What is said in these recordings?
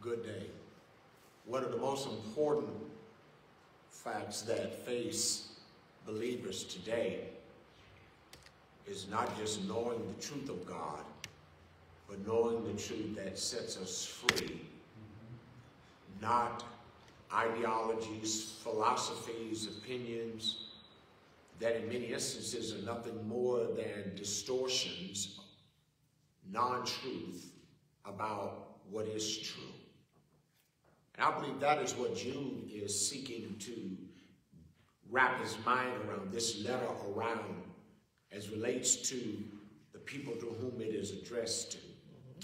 Good day. One of the most important facts that face believers today is not just knowing the truth of God, but knowing the truth that sets us free. Not ideologies, philosophies, opinions that in many instances are nothing more than distortions, non-truth about what is true. And I believe that is what Jude is seeking to wrap his mind around, this letter around, as relates to the people to whom it is addressed to.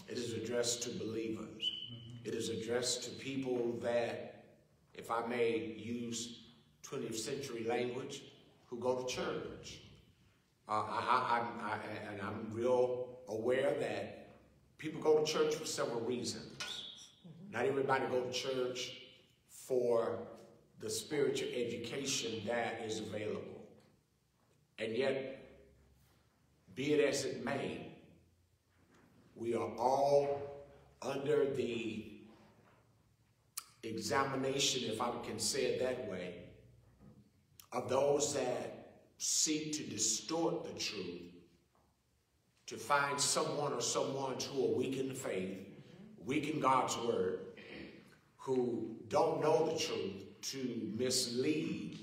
It is addressed to believers. It is addressed to people that, if I may use 20th century language, who go to church. Uh, I, I, I, and I'm real aware that people go to church for several reasons. Not everybody go to church for the spiritual education that is available. And yet, be it as it may, we are all under the examination, if I can say it that way, of those that seek to distort the truth, to find someone or someone who are weak in the faith, weaken God's word, who don't know the truth, to mislead.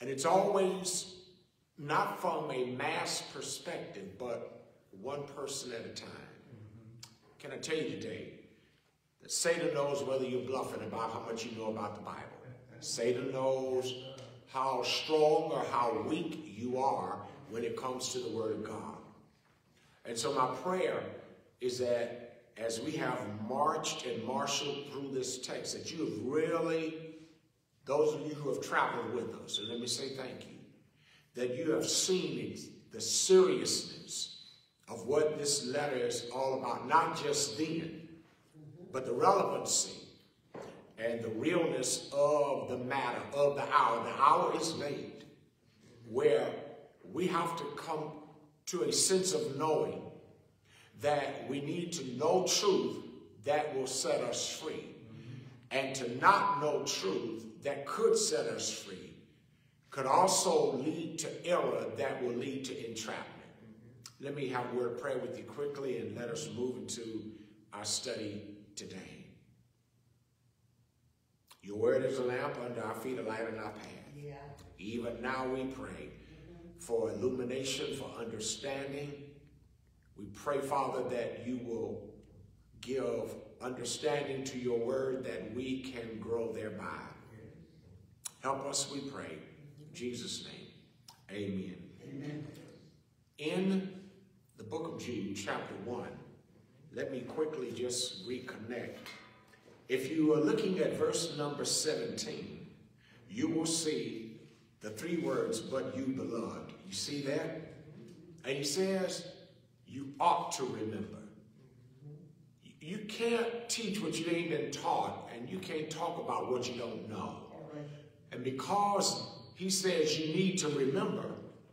And it's always not from a mass perspective, but one person at a time. Can I tell you today that Satan knows whether you're bluffing about how much you know about the Bible. Satan knows how strong or how weak you are when it comes to the Word of God. And so my prayer is that as we have marched and marshaled through this text, that you have really, those of you who have traveled with us, and let me say thank you, that you have seen the seriousness of what this letter is all about, not just then, but the relevancy and the realness of the matter, of the hour. The hour is late where we have to come to a sense of knowing that we need to know truth that will set us free. And to not know truth that could set us free could also lead to error that will lead to entrapment. Let me have a word of prayer with you quickly and let us move into our study today. Your word is a lamp under our feet, a light on our path. Yeah. Even now we pray for illumination, for understanding. We pray, Father, that you will give understanding to your word that we can grow thereby. Help us, we pray. In Jesus' name, amen. Amen. In the book of Jude, chapter 1, let me quickly just reconnect if you are looking at verse number 17, you will see the three words, but you beloved. You see that? And he says, you ought to remember. You can't teach what you ain't been taught, and you can't talk about what you don't know. And because he says you need to remember,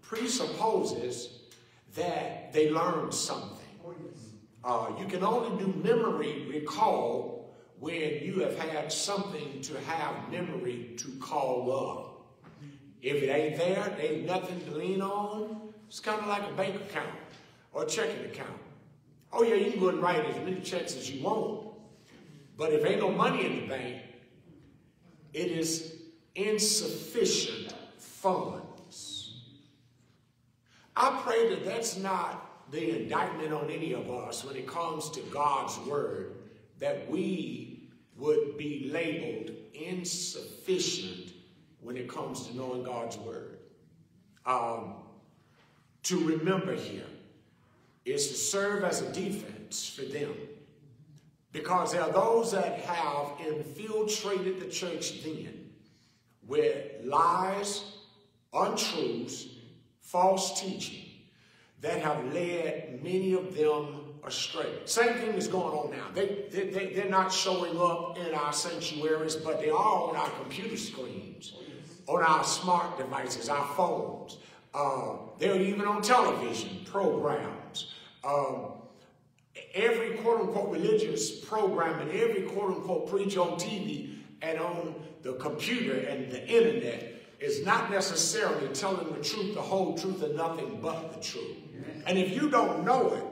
presupposes that they learned something. Uh, you can only do memory recall when you have had something to have memory to call up. If it ain't there, there ain't nothing to lean on. It's kind of like a bank account or a checking account. Oh yeah, you can go and write as many checks as you want. But if ain't no money in the bank, it is insufficient funds. I pray that that's not the indictment on any of us when it comes to God's word, that we would be labeled insufficient when it comes to knowing God's word. Um, to remember here is to serve as a defense for them. Because there are those that have infiltrated the church then with lies, untruths, false teaching that have led many of them astray. Same thing is going on now. They, they, they, they're not showing up in our sanctuaries, but they are on our computer screens, on our smart devices, our phones. Uh, they're even on television programs. Um, every quote unquote religious program and every quote unquote preach on TV and on the computer and the internet is not necessarily telling the truth, the whole truth, and nothing but the truth. And if you don't know it,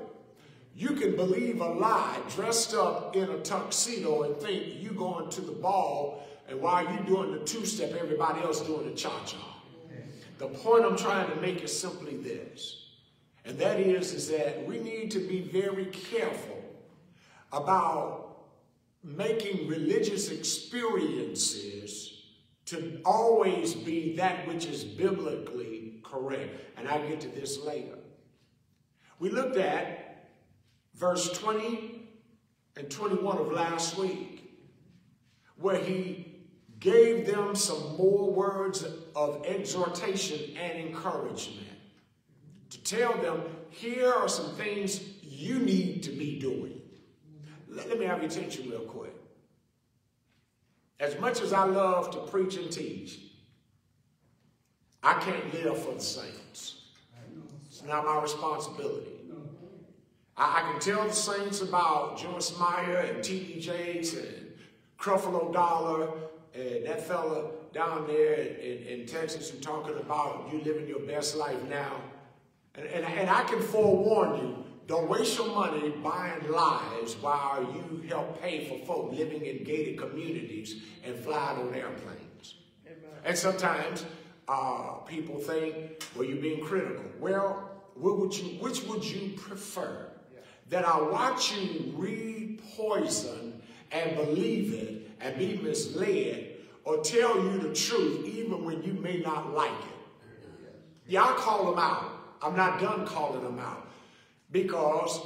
you can believe a lie dressed up in a tuxedo and think you going to the ball and while you're doing the two-step, everybody else doing the cha-cha. The point I'm trying to make is simply this. And that is, is that we need to be very careful about making religious experiences to always be that which is biblically correct. And I'll get to this later. We looked at verse 20 and 21 of last week, where he gave them some more words of exhortation and encouragement to tell them, here are some things you need to be doing. Let, me have your attention real quick. As much as I love to preach and teach, I can't live for the saints. It's not my responsibility. I, I can tell the saints about Joyce Meyer and T.D. Jakes and Creflo Dollar and that fella down there in, in Texas who talking about you living your best life now. And, and, and I can forewarn you, don't waste your money buying lives while you help pay for folk living in gated communities and flying on airplanes. Amen. And sometimes uh, people think, well, you're being critical. Well, would you, which would you prefer? Yeah. That I watch you read poison and believe it and be misled or tell you the truth even when you may not like it. Yeah, I call them out. I'm not done calling them out because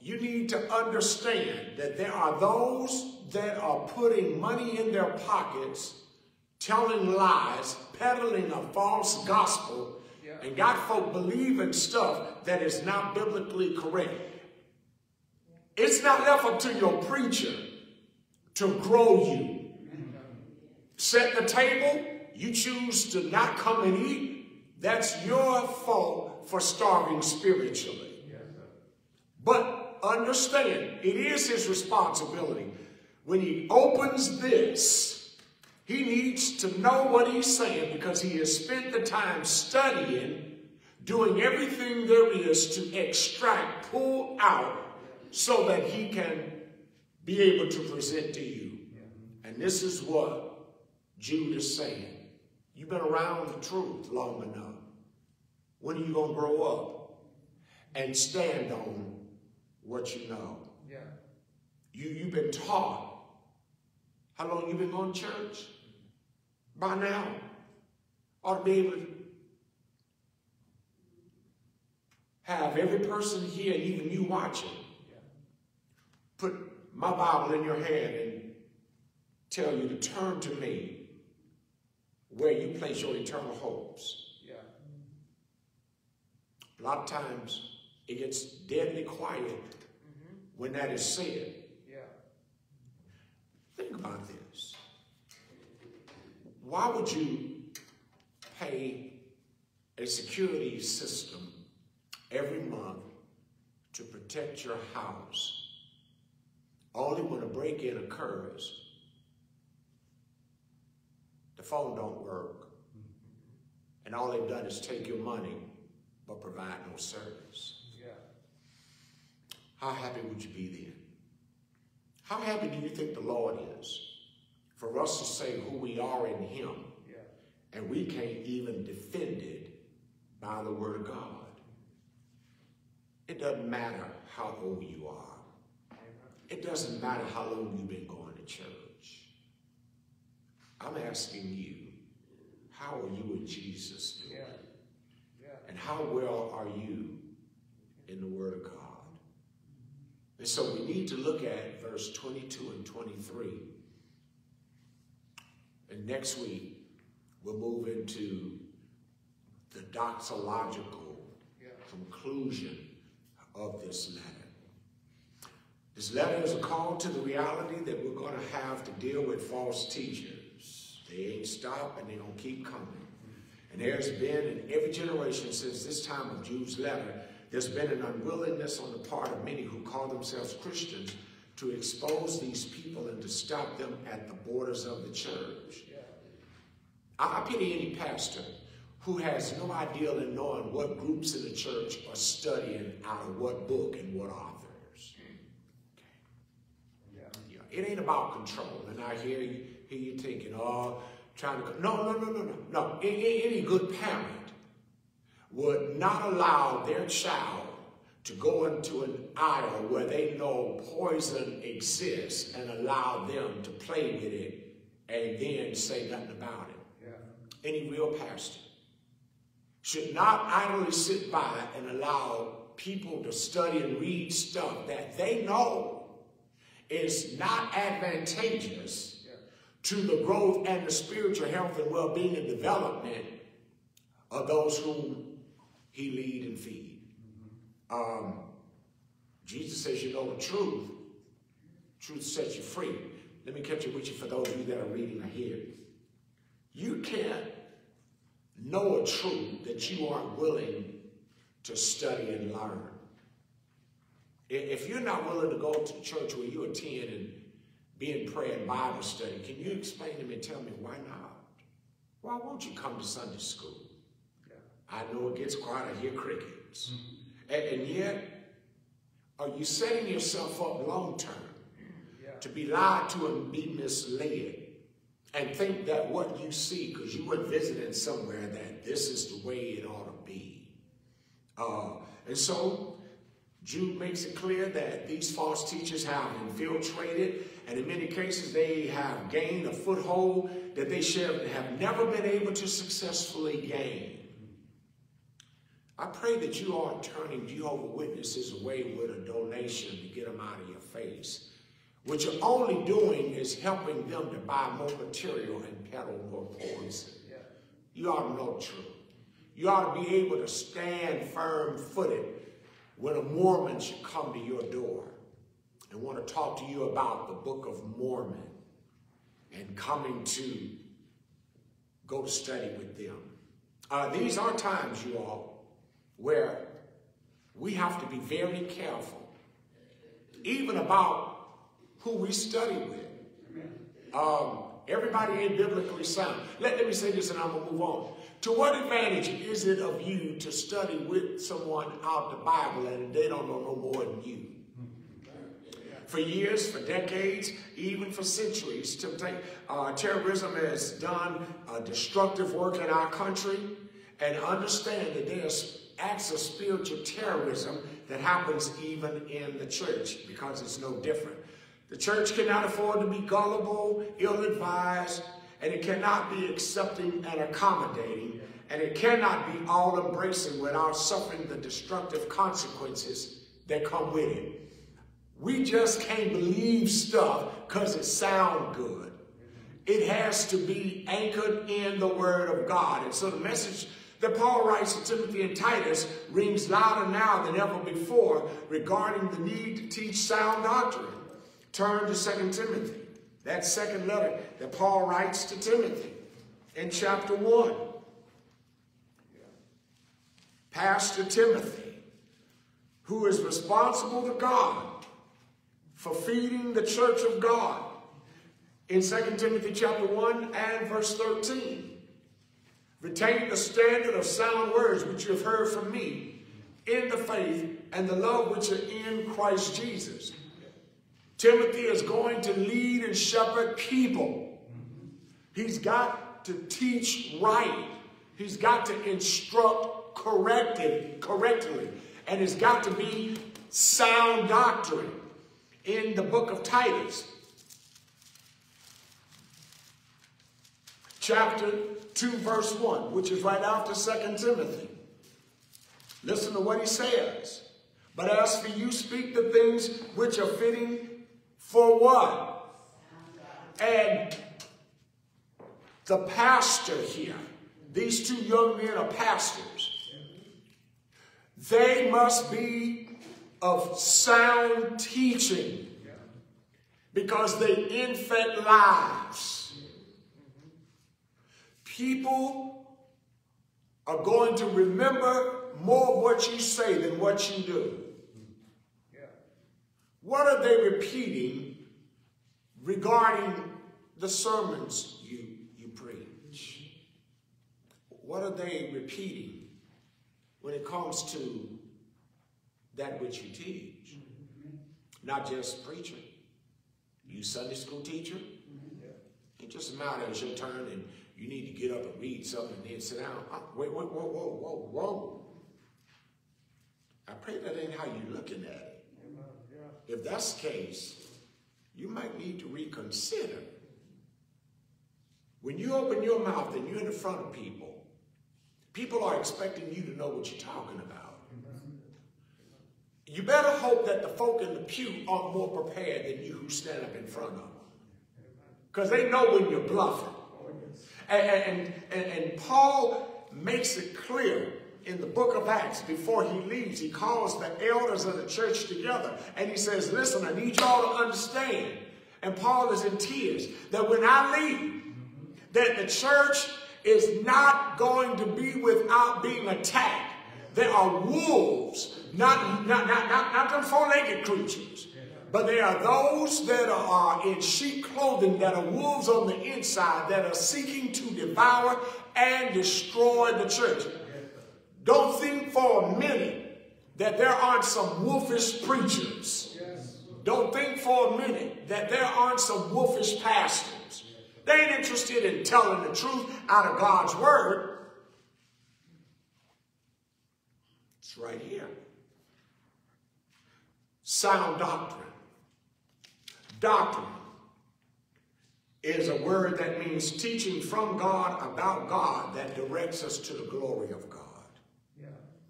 you need to understand that there are those that are putting money in their pockets, telling lies, peddling a false gospel, yeah. and got folk believing stuff that is not biblically correct. It's not left up to your preacher to grow you. Set the table, you choose to not come and eat, that's your fault for starving spiritually. But understand, it is his responsibility. When he opens this, he needs to know what he's saying because he has spent the time studying, doing everything there is to extract, pull out, so that he can be able to present to you. And this is what Jude is saying. You've been around the truth long enough. When are you going to grow up and stand on what you know? Yeah. You, you've been taught. How long you been going to church? By now. Ought to be able to have every person here, even you watching, put my Bible in your hand and tell you to turn to me where you place your eternal hopes. A lot of times it gets deadly quiet mm-hmm. when that is said. Yeah. Think about this. Why would you pay a security system every month to protect your house only when a break-in occurs the phone don't work. And all they've done is take your money, but provide no service. Yeah. How happy would you be then? How happy do you think the Lord is for us to say who we are in him yeah. and we can't even defend it by the word of God? It doesn't matter how old you are. It doesn't matter how long you've been going to church. I'm asking you, how are you and Jesus doing? Yeah. And how well are you in the Word of God? And so we need to look at verse 22 and 23. And next week, we'll move into the doxological yeah. conclusion of this letter. This letter is a call to the reality that we're going to have to deal with false teachers. They ain't stop and they don't keep coming. And there's been in every generation since this time of Jude's letter, there's been an unwillingness on the part of many who call themselves Christians to expose these people and to stop them at the borders of the church. I, I pity any pastor who has no idea in knowing what groups in the church are studying out of what book and what authors. Okay. Yeah. Yeah. It ain't about control. And I hear you, hear you thinking, oh, trying to, no, no, no, no, no. No, any good parent would not allow their child to go into an aisle where they know poison exists and allow them to play with it and then say nothing about it. Yeah. Any real pastor should not idly sit by and allow people to study and read stuff that they know is not advantageous. To the growth and the spiritual health and well-being and development of those whom he lead and feed. Um, Jesus says you know the truth. Truth sets you free. Let me catch it with you for those of you that are reading ahead. You can't know a truth that you aren't willing to study and learn. If you're not willing to go to church where you attend and be in prayer and Bible study, can you explain to me and tell me why not? Why won't you come to Sunday school? Yeah. I know it gets quiet. I hear crickets. Mm -hmm. And, and yet, are you setting yourself up long term yeah. to be lied to and be misled and think that what you see, because you were visiting somewhere, that this is the way it ought to be? Uh, and so, Jude makes it clear that these false teachers have infiltrated, and in many cases, they have gained a foothold that they should have never been able to successfully gain. I pray that you aren't turning Jehovah Witnesses away with a donation to get them out of your face. What you're only doing is helping them to buy more material and peddle more poison. You ought to know truth. You ought to be able to stand firm-footed when a Mormon should come to your door and want to talk to you about the Book of Mormon and coming to go to study with them. Uh, these are times, you all, where we have to be very careful, even about who we study with. Um, everybody ain't biblically sound. Let, let me say this and I'm going to move on. To what advantage is it of you to study with someone out the Bible and they don't know no more than you? For years, for decades, even for centuries, uh, terrorism has done destructive work in our country and understand that there's acts of spiritual terrorism that happens even in the church because it's no different. The church cannot afford to be gullible, ill-advised, and it cannot be accepting and accommodating, and it cannot be all-embracing without suffering the destructive consequences that come with it. We just can't believe stuff because it sounds good. It has to be anchored in the Word of God. And so the message that Paul writes to Timothy and Titus rings louder now than ever before regarding the need to teach sound doctrine. Turn to 2 Timothy, that second letter that Paul writes to Timothy in chapter 1. Pastor Timothy, who is responsible to God for feeding the church of God in 2 Timothy chapter 1 and verse 13. Retain the standard of sound words which you have heard from me in the faith and the love which are in Christ Jesus. Timothy is going to lead and shepherd people. He's got to teach right. He's got to instruct corrected, correctly. And it's got to be sound doctrine. In the book of Titus, chapter 2 verse 1, which is right after 2 Timothy. Listen to what he says. But as for you, speak the things which are fitting for what? And the pastor here, these two young men are pastors. They must be of sound teaching because they infect lives. People are going to remember more what you say than what you do. What are they repeating regarding the sermons you, you preach? What are they repeating when it comes to that which you teach? Not just preaching. You Sunday school teacher? It just matter it's your turn and you need to get up and read something and then sit down. Oh, wait, wait, whoa, whoa, whoa, whoa. I pray that ain't how you're looking at it. If that's the case, you might need to reconsider. When you open your mouth and you're in the front of people, people are expecting you to know what you're talking about. You better hope that the folk in the pew are more prepared than you who stand up in front of them. Because they know when you're bluffing. And, and, and, Paul makes it clear in the book of Acts, before he leaves, he calls the elders of the church together and he says, Listen, I need y'all to understand. And Paul is in tears that when I leave, that the church is not going to be without being attacked. There are wolves, not, not, not, not, not them four-legged creatures, but there are those that are in sheep clothing that are wolves on the inside that are seeking to devour and destroy the church. Don't think for a minute that there aren't some wolfish preachers. Don't think for a minute that there aren't some wolfish pastors. They ain't interested in telling the truth out of God's word. It's right here. Sound doctrine. Doctrine is a word that means teaching from God about God that directs us to the glory of God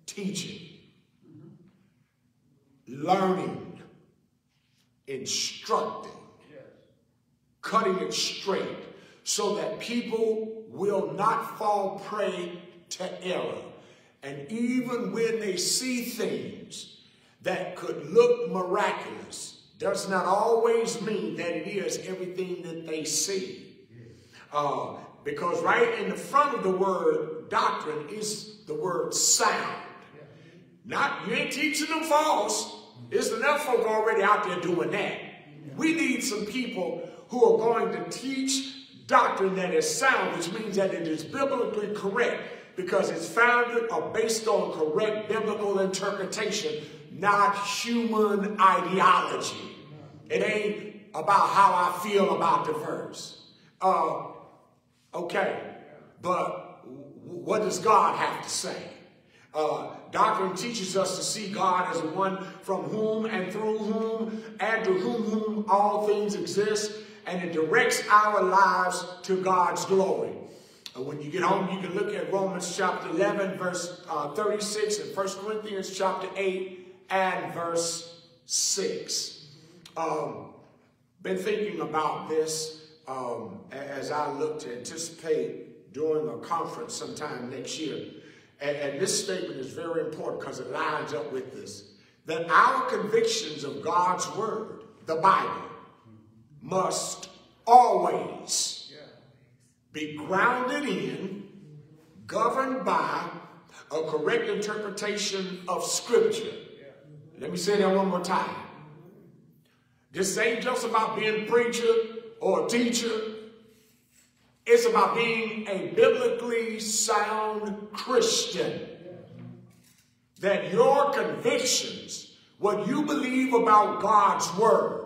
teaching, learning, instructing, cutting it straight so that people will not fall prey to error. And even when they see things that could look miraculous, does not always mean that it is everything that they see. Uh, because right in the front of the word doctrine is the word sound. Not, you ain't teaching them false. There's enough folk already out there doing that. We need some people who are going to teach doctrine that is sound, which means that it is biblically correct because it's founded or based on correct biblical interpretation, not human ideology. It ain't about how I feel about the verse. Uh, okay, but what does God have to say? Uh, doctrine teaches us to see God as one from whom and through whom and to whom, whom all things exist, and it directs our lives to God's glory. And when you get home, you can look at Romans chapter 11, verse uh, 36, and 1 Corinthians chapter 8 and verse 6. Um, been thinking about this um, as I look to anticipate doing a conference sometime next year. And, and this statement is very important because it lines up with this. That our convictions of God's word, the Bible, must always be grounded in, governed by a correct interpretation of Scripture. Let me say that one more time. This ain't just about being a preacher or a teacher it's about being a biblically sound Christian. That your convictions, what you believe about God's word,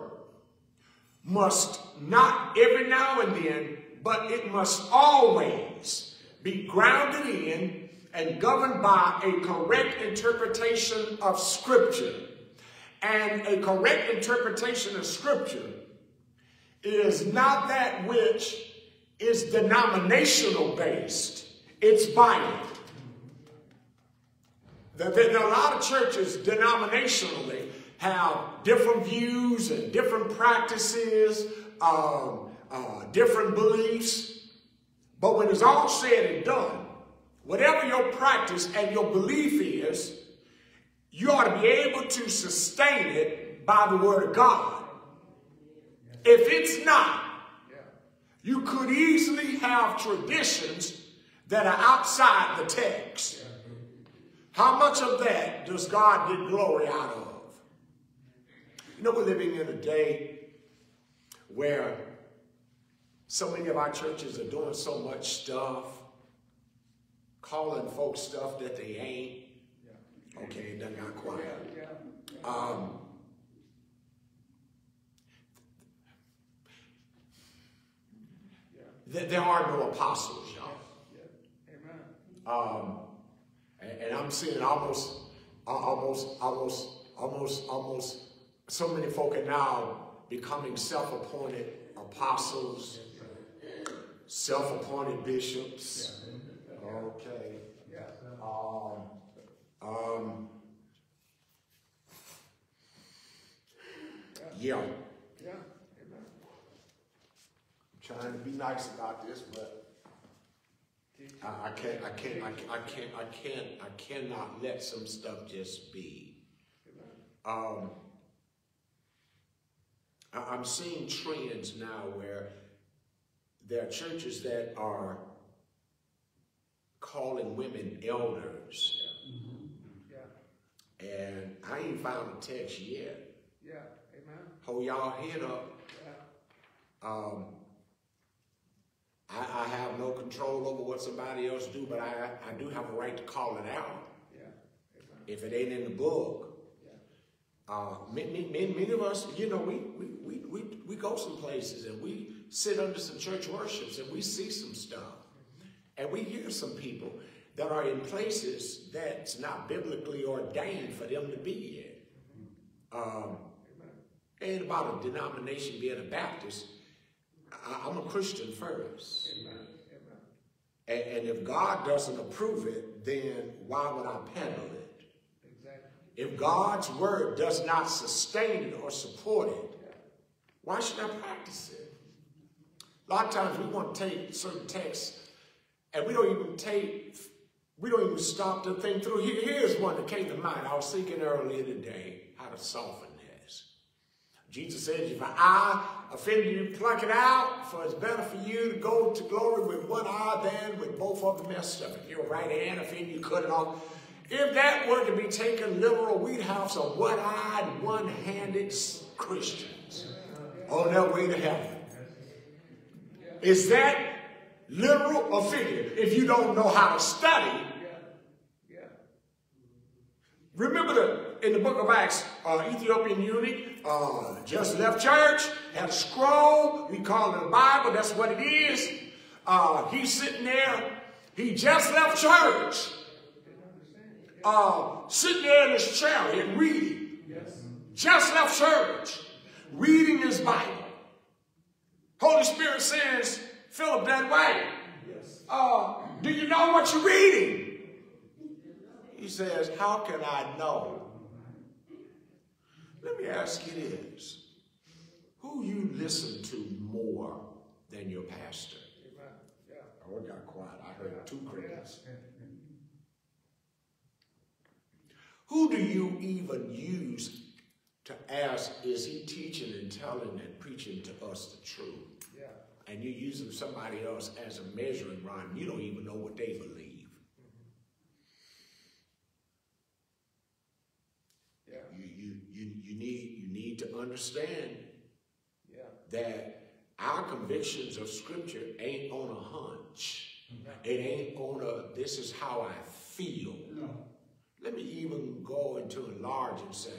must not every now and then, but it must always be grounded in and governed by a correct interpretation of Scripture. And a correct interpretation of Scripture is not that which is denominational based. It's Bible. There, are a lot of churches denominationally have different views and different practices, um, uh, different beliefs. But when it's all said and done, whatever your practice and your belief is, you ought to be able to sustain it by the word of God. If it's not, you could easily have traditions that are outside the text. How much of that does God get glory out of? You know, we're living in a day where so many of our churches are doing so much stuff, calling folks stuff that they ain't. Okay, it done got quiet. Um, there are no apostles, y'all. Um, and, and, I'm seeing almost, almost, almost, almost, almost, so many folk are now becoming self-appointed apostles, self-appointed bishops. Okay. Um, um, yeah. I'm trying to be nice about this, but I, I can't, I can't, I can't, I can't, I can't, I cannot let some stuff just be. Um, I, I'm seeing trends now where there are churches that are calling women elders. Yeah. Mm-hmm. yeah. And I ain't found a text yet. Yeah, amen. Hold y'all head up. Yeah. Um, I, I, have no control over what somebody else do, but I, I do have a right to call it out. Yeah. If it ain't in the book. Yeah. Uh, many, many, many of us, you know, we, we, we, we, we go some places and we sit under some church worships and we see some stuff. And we hear some people that are in places that's not biblically ordained for them to be in. Um, ain't about a denomination being a Baptist. I, am a Christian first. And, and, if God doesn't approve it, then why would I peddle it? If God's word does not sustain it or support it, why should I practice it? A lot of times we want to take certain texts and we don't even take, we don't even stop to think through. Here, here's one that came to mind. I was thinking earlier today how to soften this. Jesus says, if an eye offend you, pluck it out, for it's better for you to go to glory with one eye than with both of them messed up. If your right hand offend you, cut it off. If that were to be taken literal, we'd have some one-eyed, one-handed Christians oh, on their way to heaven. Is that literal or figurative? if you don't know how to study. Remember the, in the book of Acts, uh, Ethiopian eunuch uh, just left church, had a scroll, we call it a Bible, that's what it is. Uh, he's sitting there, he just left church, uh, sitting there in his chair and reading. Yes. Just left church, reading his Bible. Holy Spirit says, Philip that way. Yes. Uh, do you know what you're reading? He says, how can I know? Let me ask you this. Who you listen to more than your pastor? Yeah. Oh, it got quiet. I heard two crickets. Who do you even use to ask, is he teaching and telling and preaching to us the truth? And you're using somebody else as a measuring rod, you don't even know what they believe. Mm-hmm. Yeah. You, you, you, you, need, you need to understand yeah. that our convictions of Scripture ain't on a hunch. Mm-hmm. It ain't on a, this is how I feel. No. Let me even go into enlarge and say,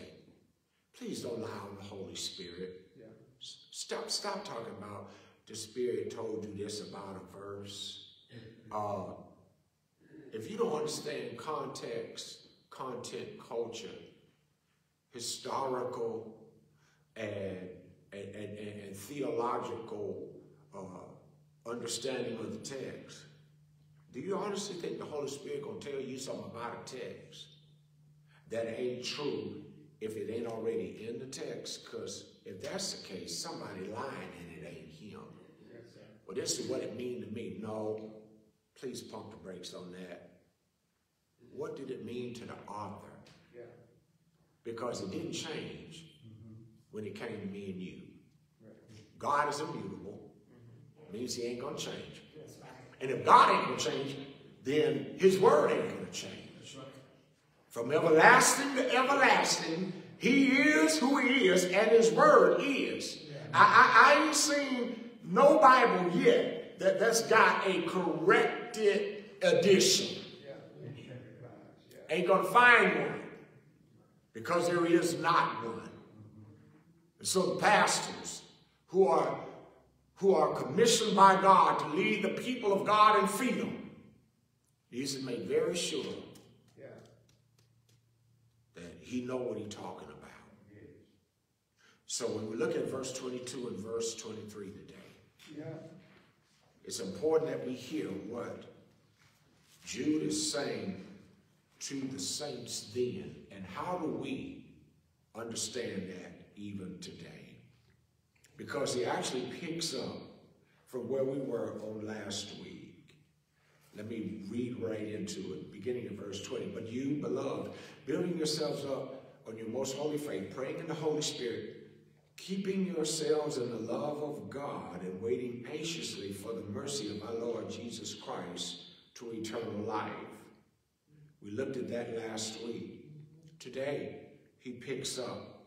please don't lie on the Holy Spirit. Yeah. Stop, stop talking about the Spirit told you this about a verse. Uh, if you don't understand context, content, culture, historical, and, and, and, and theological uh, understanding of the text, do you honestly think the Holy Spirit gonna tell you something about a text that ain't true if it ain't already in the text? Because if that's the case, somebody lying in it. Well, this is what it mean to me. No, please pump the brakes on that. What did it mean to the author? Yeah. Because it didn't change mm-hmm. when it came to me and you. Right. God is immutable. Mm-hmm. Means he ain't going to change. And if God ain't going to change, then his word ain't going to change. Right. From everlasting to everlasting, he is who he is, and his word is. I, I, I ain't seen no Bible yet that, that's got a corrected edition. Ain't gonna find one because there is not one. And so the pastors who are who are commissioned by God to lead the people of God in freedom needs to make very sure that he know what he's talking about. So when we look at verse 22 and verse 23 today, yeah. it's important that we hear what Jude is saying to the saints then, and how do we understand that even today? Because he actually picks up from where we were on last week. Let me read right into it, beginning in verse 20. But you, beloved, building yourselves up on your most holy faith, praying in the Holy Spirit, keeping yourselves in the love of God and waiting patiently for the mercy of our Lord Jesus Christ to eternal life. We looked at that last week. Today, he picks up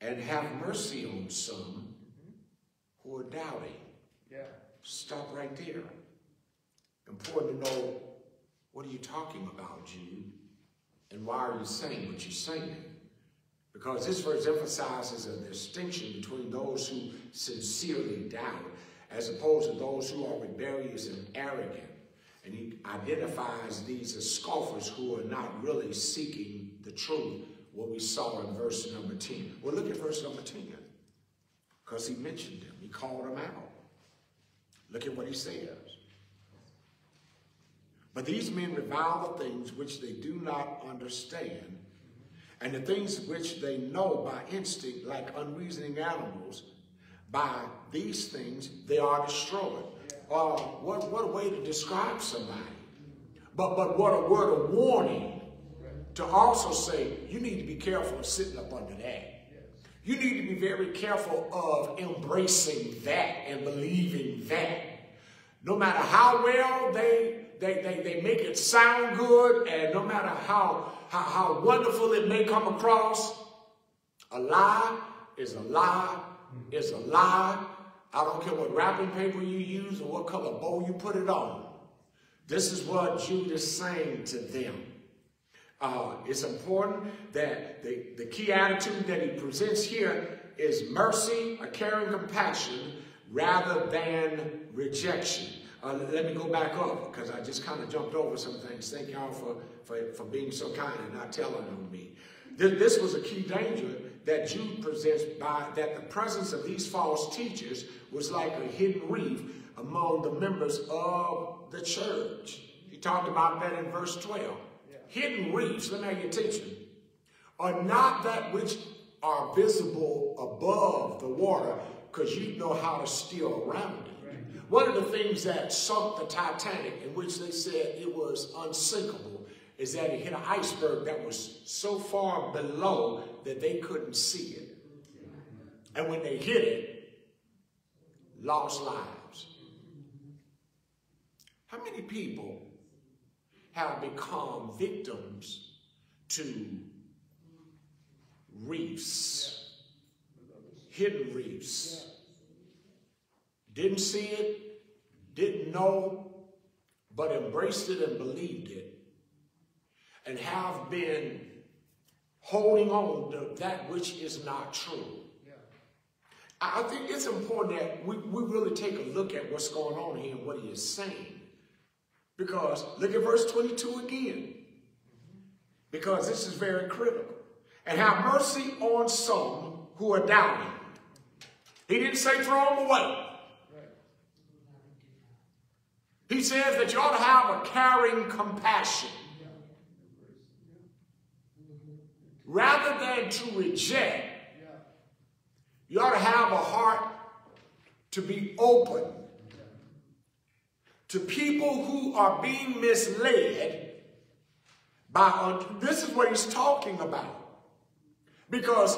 and have mercy on some who are doubting. Yeah. Stop right there. Important to know what are you talking about, Jude? And why are you saying what you're saying? Because this verse emphasizes a distinction between those who sincerely doubt as opposed to those who are rebellious and arrogant. And he identifies these as scoffers who are not really seeking the truth, what we saw in verse number 10. Well, look at verse number 10, because he mentioned them. He called them out. Look at what he says. But these men revile the things which they do not understand, and the things which they know by instinct, like unreasoning animals, by these things they are destroyed uh, what, what a way to describe somebody. But, but what a word of warning to also say, you need to be careful of sitting up under that. You need to be very careful of embracing that and believing that. No matter how well they, they, they, they make it sound good and no matter how, how, how wonderful it may come across, a lie is a lie is a lie I don't care what wrapping paper you use or what color bow you put it on. This is what Jude is saying to them. Uh, it's important that the, the key attitude that he presents here is mercy, a caring compassion, rather than rejection. Uh, let me go back up because I just kind of jumped over some things. Thank y'all for, for, for being so kind and not telling on me. This, this was a key danger that Jude presents by that the presence of these false teachers was like a hidden reef among the members of the church. He talked about that in verse 12. Yeah. Hidden reefs, let me have your attention, are not that which are visible above the water because you know how to steer around it. One of the things that sunk the Titanic, in which they said it was unsinkable, is that it hit an iceberg that was so far below that they couldn't see it. And when they hit it, lost lives. How many people have become victims to reefs, hidden reefs? Didn't see it, didn't know, but embraced it and believed it, and have been holding on to that which is not true. I think it's important that we, we really take a look at what's going on here and what he is saying. Because look at verse 22 again. Because this is very critical. And have mercy on some who are doubting. He didn't say throw them away. He says that you ought to have a caring compassion. Rather than to reject, you ought to have a heart to be open to people who are being misled by, this is what he's talking about. Because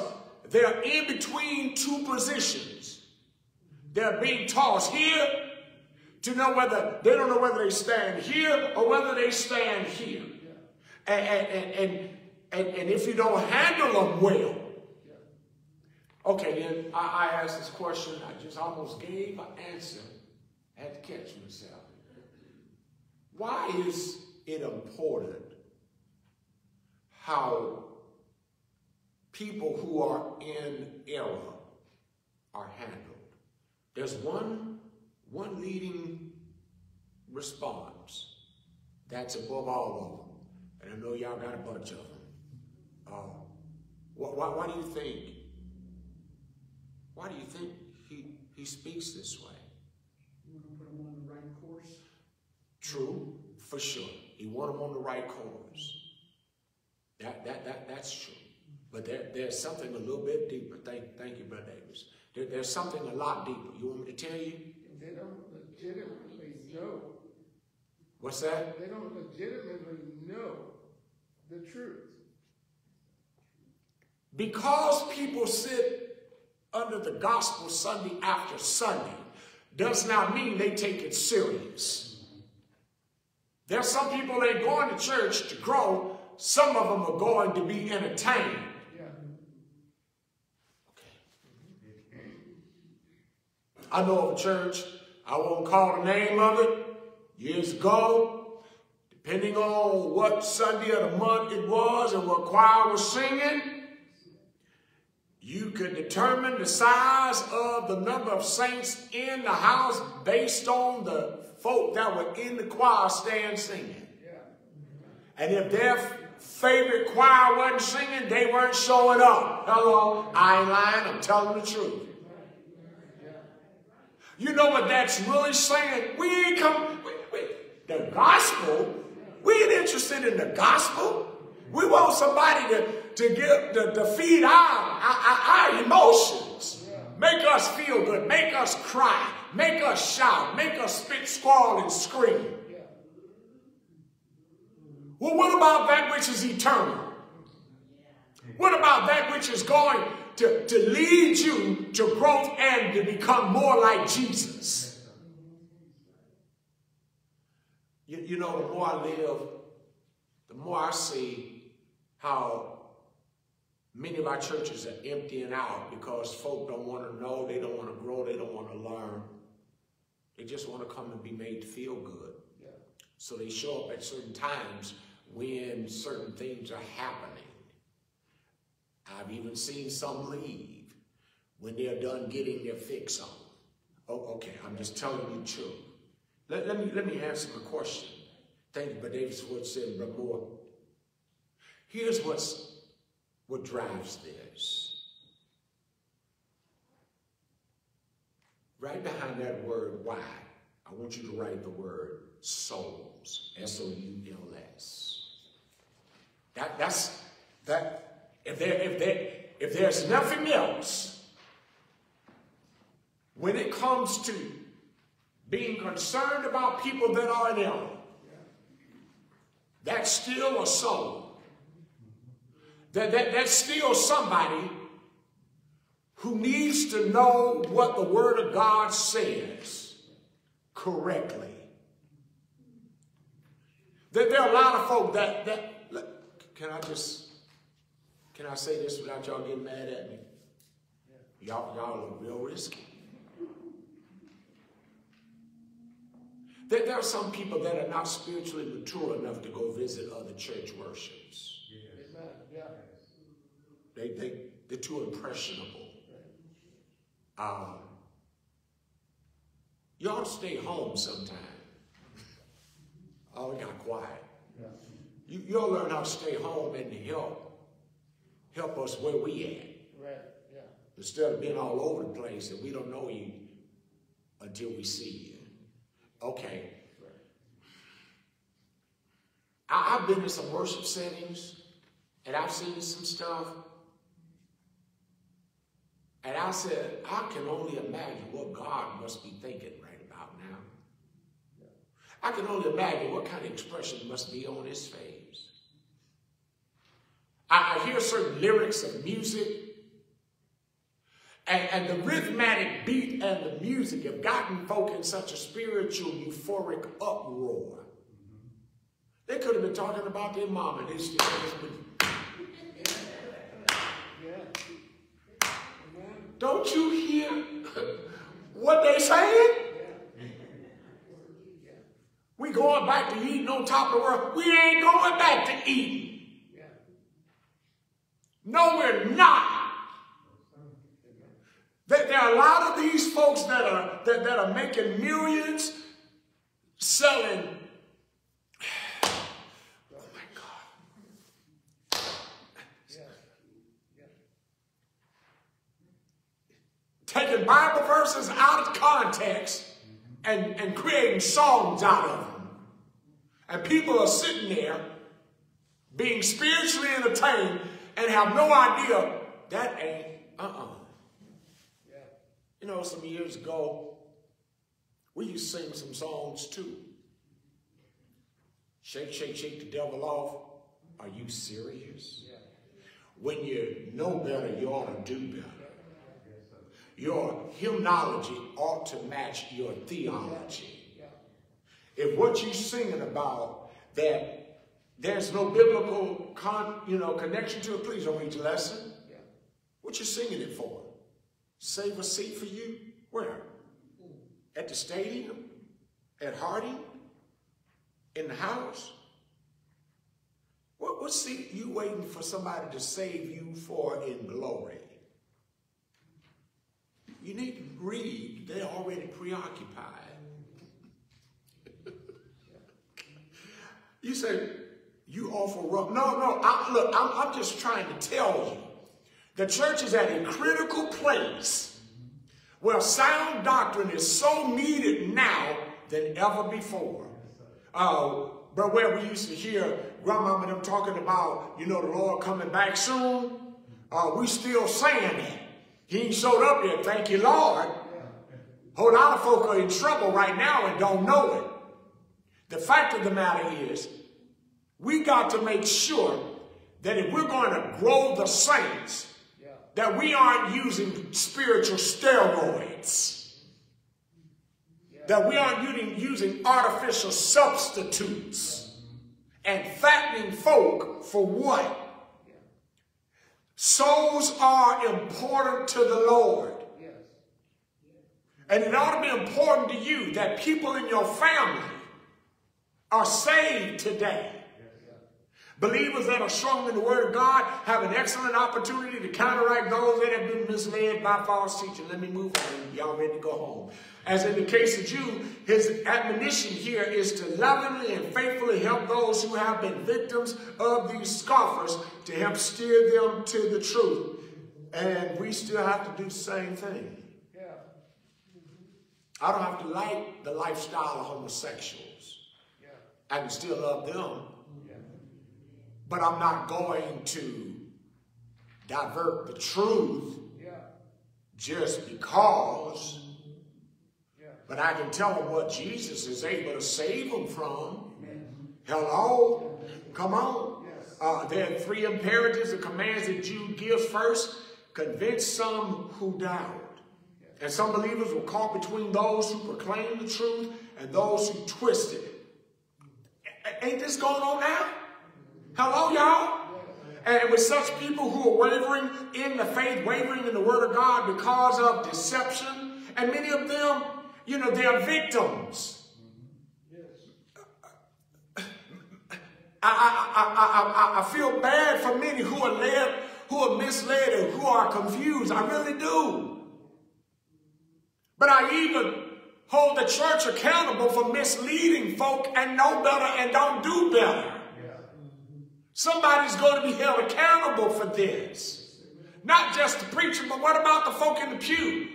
they're in between two positions. They're being tossed here to know whether, they don't know whether they stand here or whether they stand here. And, and, and, and And, if you don't handle them well, okay, then I, I asked this question, I just almost gave an answer. I had to catch myself. Why is it important how people who are in error are handled? There's one, one leading response that's above all of them. And I know y'all got a bunch of them. Uh, why, why do you think? Why do you think he, he speaks this way? You want to put him on the right course? True, for sure. He want them on the right course. That, that, that, that's true. But there, there's something a little bit deeper. Thank, thank you, Brother Davis. There, there's something a lot deeper. You want me to tell you? They don't legitimately know. What's that? They don't legitimately know the truth. Because people sit under the gospel Sunday after Sunday does not mean they take it serious. There's some people that ain't going to church to grow. Some of them are going to be entertained. Yeah. I know of a church, I won't call the name of it, years ago, depending on what Sunday of the month it was and what choir was singing, you could determine the size of the number of saints in the house based on the folk that were in the choir stand singing. And if their favorite choir wasn't singing, they weren't showing up. Hello, I ain't lying, I'm telling the truth. You know what that's really saying? We ain't come, we, we, the gospel, we ain't interested in the gospel. We want somebody to, to give, to, to feed our, our, our emotions. Make us feel good, make us cry, make us shout, make us spit, squall, and scream. Well, what about that which is eternal? What about that which is going to, to lead you to growth and to become more like Jesus? You, you know, the more I live, the more I see how many of our churches are emptying out because folk don't want to know, they don't want to grow, they don't want to learn. They just want to come and be made to feel good. Yeah. So they show up at certain times when certain things are happening. I've even seen some leave when they're done getting their fix on. Oh, okay, I'm just telling you truth. Let, let, me, let me answer my question. Thank you, but Davis, for what said, Brother Moore. Here's what's, what drives this. Right behind that word why, I want you to write the word souls, S-O-U-L-S. That, that's, that, if there, if there, if there's nothing else, when it comes to being concerned about people that are in error, that's still a soul. That, that, that's still somebody who needs to know what the Word of God says correctly. That there are a lot of folk that, that can I just, can I say this without y'all getting mad at me? Y'all, y'all look real risky. There, there are some people that are not spiritually mature enough to go visit other church worships. Yeah. They, they, they're too impressionable. Um, to stay home sometime. Oh, we got quiet. You, you'll learn how to stay home and help, help us where we at. Right. Yeah. Instead of being all over the place and we don't know you until we see you. Okay. I, I've been in some worship settings and I've seen some stuff. And I said, I can only imagine what God must be thinking right about now. I can only imagine what kind of expression must be on his face. I, I hear certain lyrics of music, and, and the rhythmic beat and the music have gotten folk in such a spiritual, euphoric uproar. They could have been talking about their mom and they still Don't you hear what they saying? We going back to eating on top of the world. We ain't going back to eating. No, we're not. There are a lot of these folks that are that, that are making millions selling oh taking Bible verses out of context and, and creating songs out of them. And people are sitting there being spiritually entertained and have no idea that ain't, uh-uh. Yeah. You know, some years ago, we used to sing some songs too. Shake, shake, shake the devil off. Are you serious? Yeah. When you know better, you ought to do better. Your hymnology ought to match your theology. If what you're singing about that there's no biblical con, you know, connection to it, please don't read your lesson. What you singing it for? Save a seat for you? Where? At the stadium? At Harding? In the house? What, what seat you waiting for somebody to save you for in glory? You need to read. They're already preoccupied. you say, you offer rough. No, no, I, look, I'm, I'm just trying to tell you. The church is at a critical place where sound doctrine is so needed now than ever before. Uh, but where we used to hear grandmama them talking about, you know, the Lord coming back soon, uh, we still saying that. He ain't showed up yet, thank you, Lord. A whole lot of folk are in trouble right now and don't know it. The fact of the matter is, we got to make sure that if we're going to grow the saints, that we aren't using spiritual steroids. That we aren't using, using artificial substitutes and fattening folk for what? Souls are important to the Lord. And it ought to be important to you that people in your family are saved today. Believers that are strong in the Word of God have an excellent opportunity to counteract those that have been misled by false teaching. Let me move on. Y'all ready to go home. As in the case of Jude, his admonition here is to lovingly and faithfully help those who have been victims of these scoffers to help steer them to the truth. And we still have to do the same thing. Yeah. I don't have to like the lifestyle of homosexuals. Yeah. I can still love them. But I'm not going to divert the truth just because but I can tell them what Jesus is able to save them from. Hello? Come on. Uh, there are three imperatives and commands that Jude gives first. Convince some who doubt. And some believers were caught between those who proclaim the truth and those who twist it. Ain't this going on now? Hello, y'all? And with such people who are wavering in the faith, wavering in the word of God because of deception, and many of them you know, they are victims. I, I, I, I, I feel bad for many who are led, who are misled, and who are confused. I really do. But I even hold the church accountable for misleading folk and know better and don't do better. Somebody's going to be held accountable for this. Not just the preacher, but what about the folk in the pew?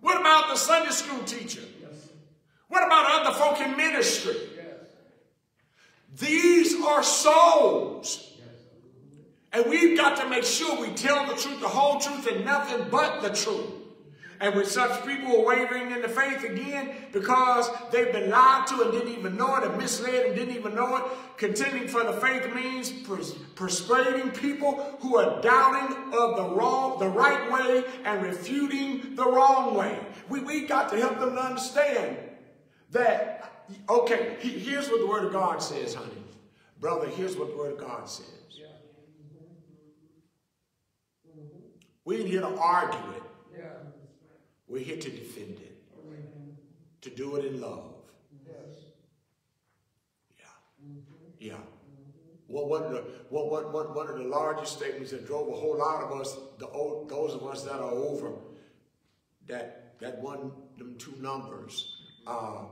What about the Sunday school teacher? What about other folk in ministry? These are souls. And we've got to make sure we tell the truth, the whole truth, and nothing but the truth. And with such people are wavering in the faith again because they've been lied to and didn't even know it and misled and didn't even know it, contending for the faith means pers persuading people who are doubting of the wrong, the right way and refuting the wrong way. We, we got to help them to understand that, okay, here's what the word of God says, honey. Brother, here's what the word of God says. We ain't here to argue it. We're here to defend it. To do it in love. Yes. Yeah. Yeah. What one of the what what what one of the largest statements that drove a whole lot of us, the old those of us that are over that that one them two numbers, uh,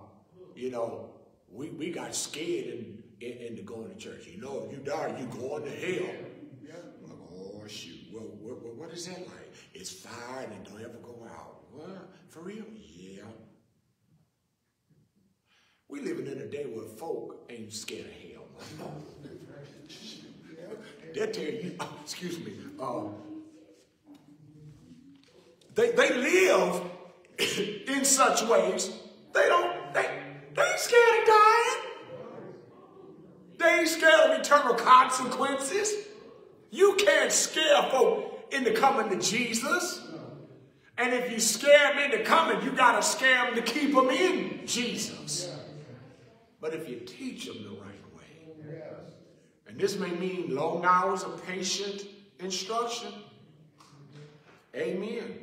you know, we, we got scared in, in, into going to church. You know, if you die, you going to hell. Yeah. Like, oh shoot, well, what, what, what is that like? It's fire and it don't ever go out. What? For real? Yeah. We living in a day where folk ain't scared of hell. they tell you, excuse me, um, they, they live in such ways, they don't, they, they ain't scared of dying. They ain't scared of eternal consequences. You can't scare folk into coming to Jesus. And if you scare them into coming, you got to scare them to keep them in Jesus. But if you teach them the right way, and this may mean long hours of patient instruction, amen.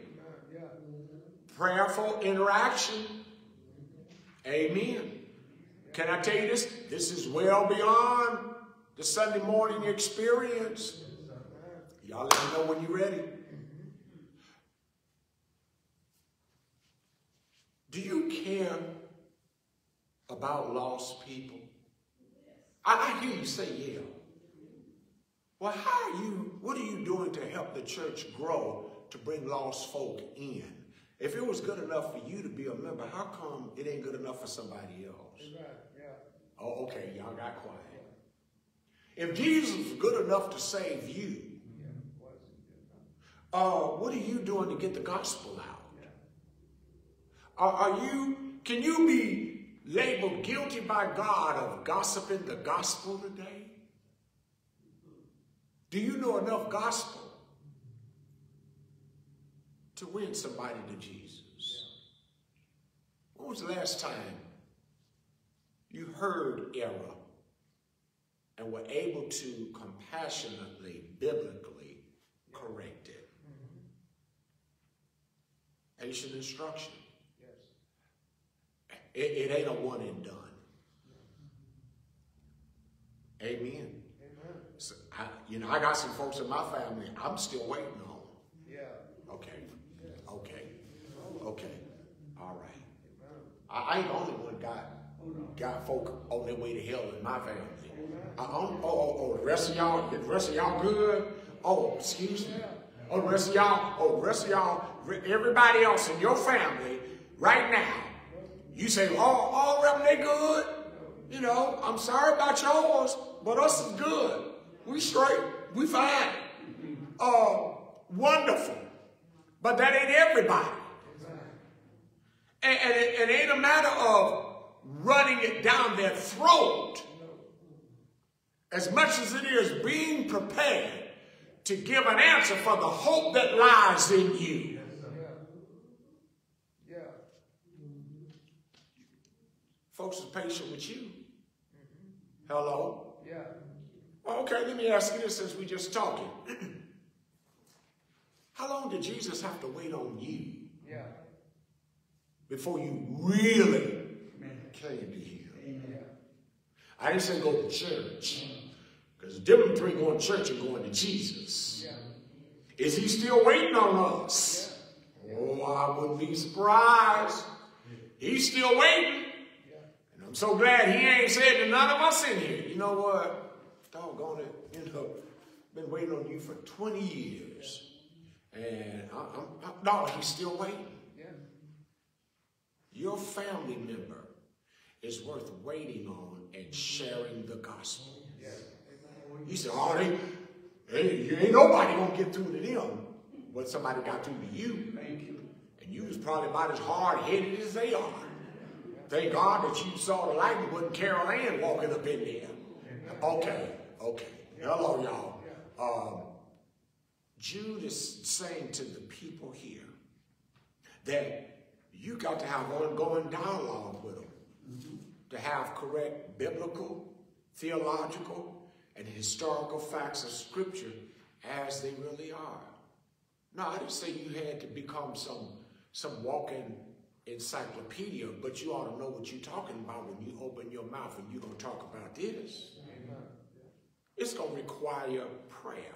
Prayerful interaction, amen. Can I tell you this? This is well beyond the Sunday morning experience. Y'all let me know when you're ready. Do you care about lost people? I, I hear you say, yeah. Well, how are you, what are you doing to help the church grow to bring lost folk in? If it was good enough for you to be a member, how come it ain't good enough for somebody else? Right. Yeah. Oh, okay, y'all got quiet. If Jesus was good enough to save you, Yeah. What's it? uh, what are you doing to get the gospel out? Are, are you, can you be labeled guilty by God of gossiping the gospel today? Do you know enough gospel to win somebody to Jesus? When was the last time you heard error and were able to compassionately, biblically correct it? Mm-hmm. Patient instruction. It, it ain't a one and done. Amen. Amen. So I, you know, I got some folks in my family I'm still waiting on. Yeah. Okay. Okay. Oh. Okay. All right. I, I ain't the only one got oh, got folk on their way to hell in my family. I, uh, oh, oh, oh, oh, the rest of y'all, the rest of y'all good? Oh, excuse me. Oh, the rest of y'all, oh, the rest of y'all, everybody else in your family right now, you say, oh, all of them, they good? You know, I'm sorry about yours, but us is good. We straight. We fine. Uh, wonderful. But that ain't everybody. And, and it, it ain't a matter of running it down their throat as much as it is being prepared to give an answer for the hope that lies in you. Yeah. Folks is patient with you. Hello? Yeah. Oh, okay, let me ask you this since we just talking. How long did Jesus have to wait on you Yeah. before you really came to him? Yeah. I didn't say go to church. Because the difference between going to church and going to Jesus. Yeah. Is he still waiting on us? Yeah. Oh, I wouldn't be surprised. He's still waiting. I'm so glad he ain't said to none of us in here, you know what? Doggone it, you know, been waiting on you for 20 years. And I, I'm, I'm, no, he's still waiting. Yeah. Your family member is worth waiting on and sharing the gospel. Yeah. You say, oh, they, they, you ain't nobody gonna get through to them. But somebody got through to you. Thank you. And you was probably about as hard-headed as they are. Thank God that you saw the light and wasn't Carol Ann walking up in there. Okay, okay. Hello, y'all. Um, Jude is saying to the people here that you got to have ongoing dialogue with them to have correct biblical, theological, and historical facts of Scripture as they really are. No, I didn't say you had to become some some walking encyclopedia, but you ought to know what you're talking about when you open your mouth and you're going to talk about this. It's going to require prayer.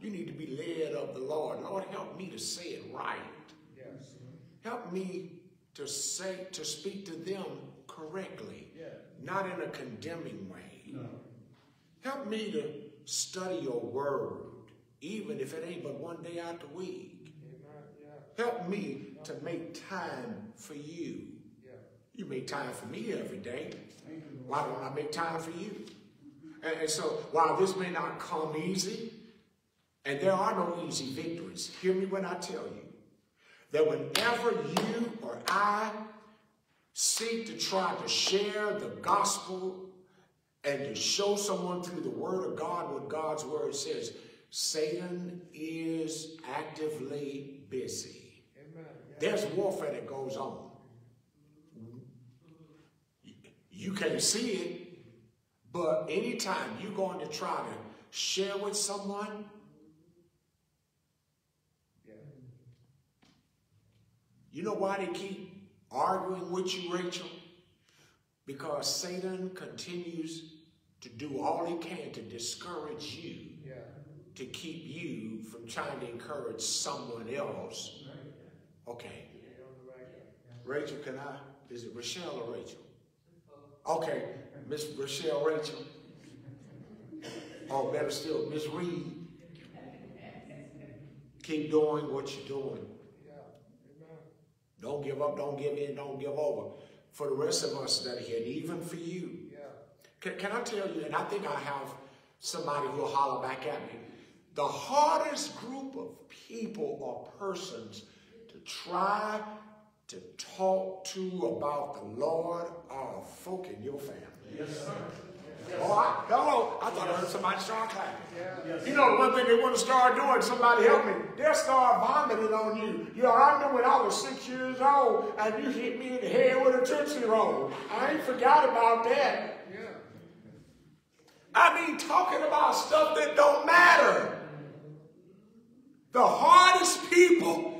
You need to be led of the Lord. Lord, help me to say it right. Yes. Help me to say, to speak to them correctly, not in a condemning way. No. Help me to study your word, even if it ain't but one day out the week. Help me to make time for you. You make time for me every day. Why don't I make time for you? And, and so, while this may not come easy, and there are no easy victories, hear me when I tell you that whenever you or I seek to try to share the gospel and to show someone through the word of God what God's word says, Satan is actively busy. There's warfare that goes on. You can't see it, but anytime you're going to try to share with someone, you know why they keep arguing with you, Rachel? Because Satan continues to do all he can to discourage you, yeah. to keep you from trying to encourage someone else Okay. Rachel, can I? Is it Rochelle or Rachel? Okay, Miss Rochelle Rachel. Oh, better still, Miss Reed. Keep doing what you're doing. Don't give up, don't give in, don't give over. For the rest of us that are here, and even for you. Can, can I tell you, and I think I have somebody who'll holler back at me. The hardest group of people or persons try to talk to about the Lord are folk in your family. Yes, sir. Yes. Oh, I, hello. I thought I heard somebody start clapping. Yes. You know, one thing they want to start doing, somebody help me, they'll start vomiting on you. You know, I remember when I was six years old and you hit me in the head with a Tootsie Roll. I ain't forgot about that. Yeah. I mean, talking about stuff that don't matter. The hardest people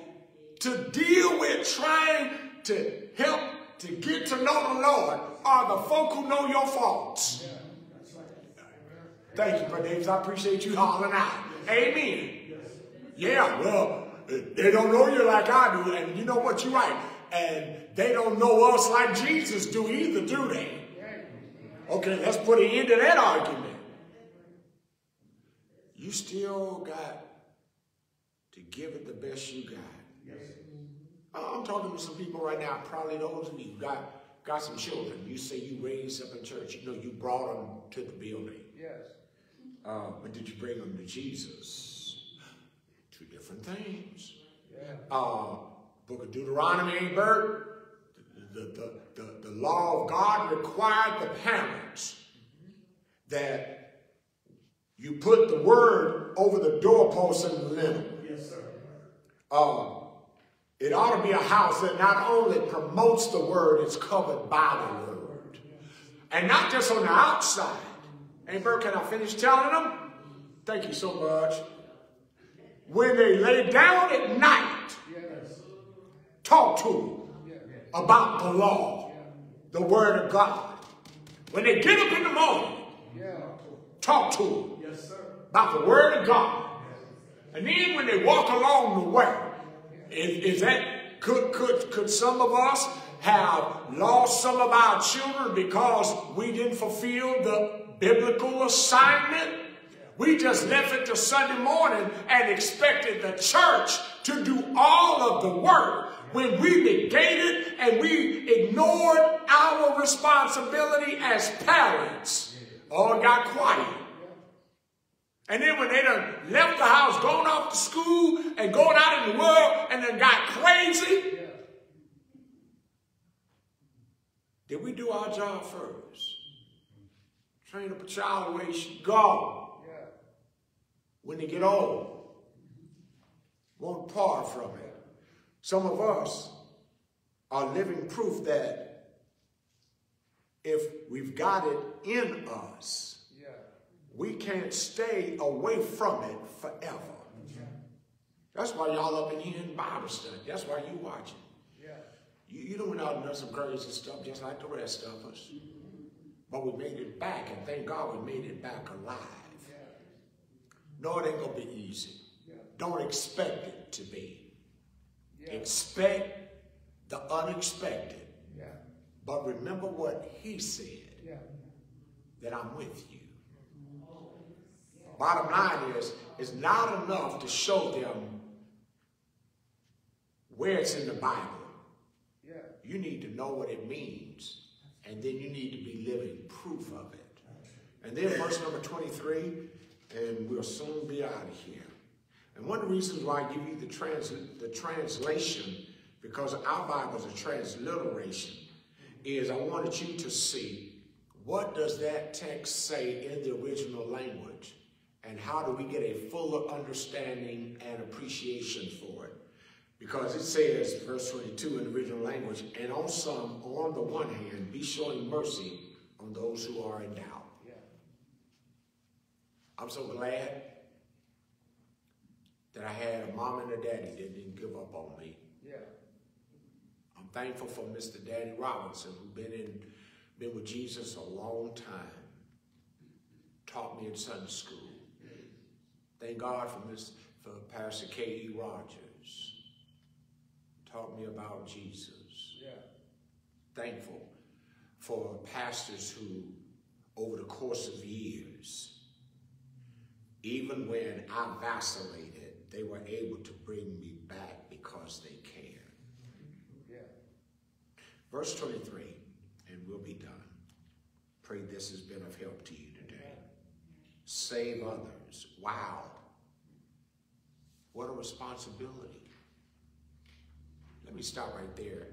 to deal with trying to help to get to know the Lord are the folk who know your faults. Thank you, Brother Davis. I appreciate you hollering out. Amen. Yeah, well, they don't know you like I do, and you know what? You're right. And they don't know us like Jesus do either, do they? Okay, let's put an end to that argument. You still got to give it the best you got. I'm talking to some people right now, probably those of you got got some children. You say you raised up in church. You know, you brought them to the building. Yes. Uh, but did you bring them to Jesus? Two different things. Yeah. Uh, Book of Deuteronomy, Bert, the, the, the, the, law of God required the parents that you put the word over the doorpost and the lintel. Yes, sir. Uh, it ought to be a house that not only promotes the word, it's covered by the word. And not just on the outside. Hey, Bert, can I finish telling them? Thank you so much. When they lay down at night, talk to them about the law, the word of God. When they get up in the morning, talk to them about the word of God. And then when they walk along the way, is, is that, could, could, could some of us have lost some of our children because we didn't fulfill the biblical assignment? We just left it to Sunday morning and expected the church to do all of the work when we negated and we ignored our responsibility as parents or got quiet. And then when they done left the house, going off to school and going out in the world and then got crazy, did we do our job first? Train up a child the way he should go. When they get old, won't part from it. Some of us are living proof that if we've got it in us, we can't stay away from it forever. That's why y'all up in here in Bible study. That's why you watching. Yeah. You, you don't out and done some crazy stuff just like the rest of us. But we made it back, and thank God we made it back alive. Yeah. No, it ain't gonna be easy. Yeah. Don't expect it to be. Yeah. Expect the unexpected. But remember what he said, that I'm with you. Bottom line is, it's not enough to show them where it's in the Bible. Yeah. You need to know what it means, and then you need to be living proof of it. And then verse number 23, and we'll soon be out of here. And one of the reasons why I give you the, trans the translation, because our Bible is a transliteration, is I wanted you to see what does that text say in the original language, and how do we get a fuller understanding and appreciation for it. Because it says, verse 22 in the original language, and on some, on the one hand, be showing mercy on those who are in doubt. Yeah. I'm so glad that I had a mom and a daddy that didn't give up on me. Yeah. I'm thankful for Mr. Daddy Robinson, who's been in, been with Jesus a long time. Taught me in Sunday school. Thank God for Mr. for Pastor K.E. Rogers. Taught me about Jesus. Yeah. Thankful for pastors who, over the course of years, even when I vacillated, they were able to bring me back because they cared. Yeah. Verse 23, and we'll be done. Pray this has been of help to you. Save others. Wow. What a responsibility. Let me stop right there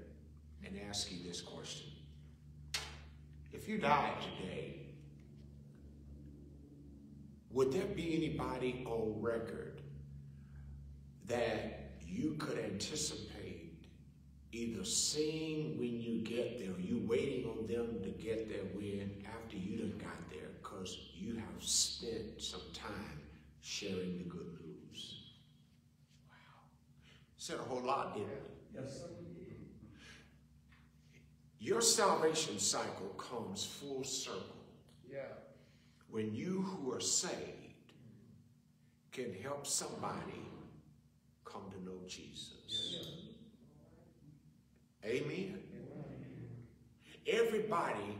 and ask you this question. If you died today, would there be anybody on record that you could anticipate either seeing when you get there, you waiting on them to get there when after you done got there, because you have spent some time sharing the good news. Wow. Said a whole lot, didn't it? Yes. Your salvation cycle comes full circle Yeah. when you who are saved can help somebody come to know Jesus. Amen. Everybody